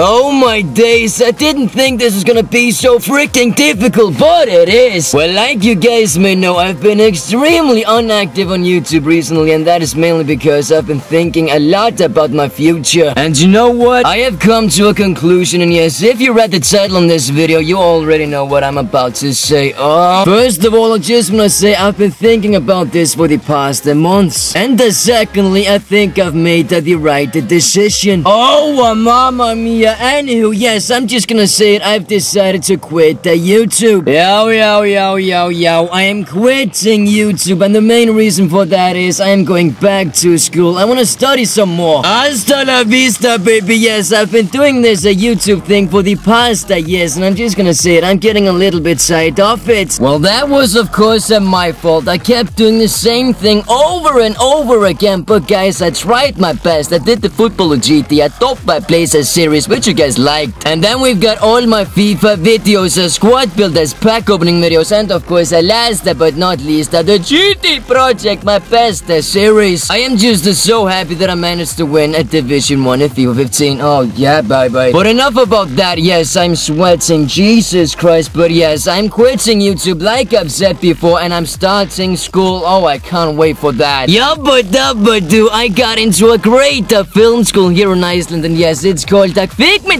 Oh my days, I didn't think this was gonna be so freaking difficult, but it is. Well, like you guys may know, I've been extremely unactive on YouTube recently, and that is mainly because I've been thinking a lot about my future. And you know what? I have come to a conclusion, and yes, if you read the title on this video, you already know what I'm about to say. Oh, first of all, I just wanna say I've been thinking about this for the past months. And secondly, I think I've made the right decision. Oh, uh, mama mia. Anywho, yes, I'm just gonna say it. I've decided to quit the YouTube. Yo, yo, yo, yo, yo. I am quitting YouTube, and the main reason for that is I am going back to school. I wanna study some more. Hasta la vista, baby. Yes, I've been doing this a YouTube thing for the past uh, years, and I'm just gonna say it. I'm getting a little bit tired of it. Well, that was, of course, uh, my fault. I kept doing the same thing over and over again, but guys, I tried my best. I did the Football GD, I topped my Blazers series, which you guys liked. And then we've got all my FIFA videos, uh, squad builders, pack opening videos, and of course, uh, last but not least, uh, the GD project, my best uh, series. I am just uh, so happy that I managed to win a Division 1 in FIFA 15. Oh, yeah, bye-bye. But enough about that. Yes, I'm sweating. Jesus Christ. But yes, I'm quitting YouTube like I've said before, and I'm starting school. Oh, I can't wait for that. Yabba dabba do. I got into a great uh, film school here in Iceland, and yes, it's called uh,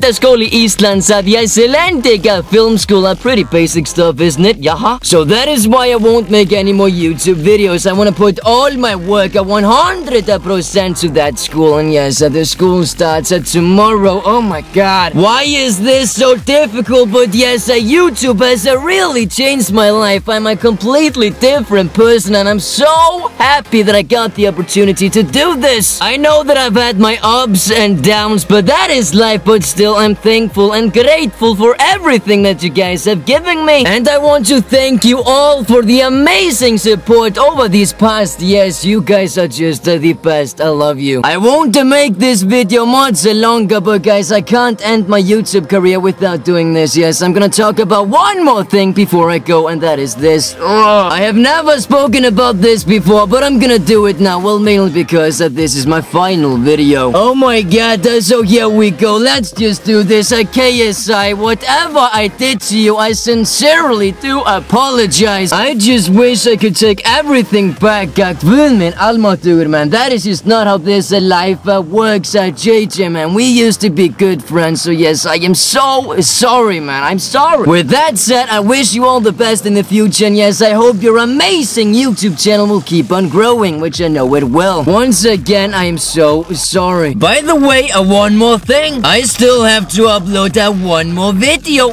Kvikmyndaskóli Íslands at the Icelandic uh, Film School. Uh, pretty basic stuff, isn't it? Yaha. So that is why I won't make any more YouTube videos. I want to put all my work at 100% to that school. And yes, uh, the school starts uh, tomorrow. Oh my god. Why is this so difficult? But yes, uh, YouTube has really changed my life. I'm a completely different person and I'm so happy that I got the opportunity to do this. I know that I've had my ups and downs, but that is life. But still, I'm thankful and grateful for everything that you guys have given me. And I want to thank you all for the amazing support over these past years. You guys are just the best. I love you. I want to make this video much longer, but guys, I can't end my YouTube career without doing this. Yes, I'm gonna talk about one more thing before I go, and that is this. Ugh. I have never spoken about this before, but I'm gonna do it now. Well, mainly because uh, this is my final video. Oh my god, so here we go. Let's just do this. Uh, KSI, whatever I did to you, I sincerely do apologize. I just wish I could take everything back. Minn almáttugur, man. That is just not how this uh, life uh, works, at JJ, man. We used to be good friends, so yes, I am so sorry, man. I'm sorry. With that said, I wish you all the best in the future, and yes, I hope your amazing YouTube channel will keep on growing, which I know it will. Once again, I am so sorry. By the way, uh, one more thing. I still have to upload that one more video.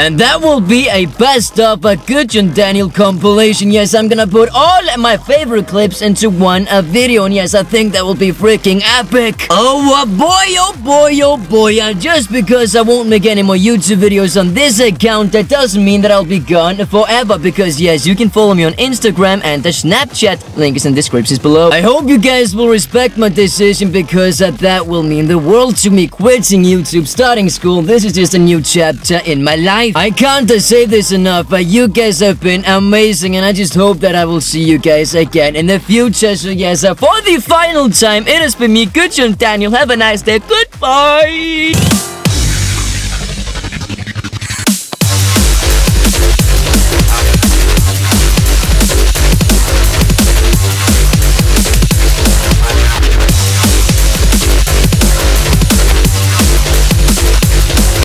And that will be a best of a Gudjon Daniel compilation. Yes, I'm gonna put all my favorite clips into one uh, video. And yes, I think that will be freaking epic. Oh uh, boy, oh boy, oh boy. Uh, just because I won't make any more YouTube videos on this account, that doesn't mean that I'll be gone forever. Because yes, you can follow me on Instagram and the Snapchat. Link is in the description below. I hope you guys will respect my decision because uh, that will mean the world to me quitting YouTube, starting school. This is just a new chapter in my life. I can't say this enough, but you guys have been amazing and I just hope that I will see you guys again in the future. So yes, uh, for the final time, it has been me, Gudjon Daniel. Have a nice day. Goodbye.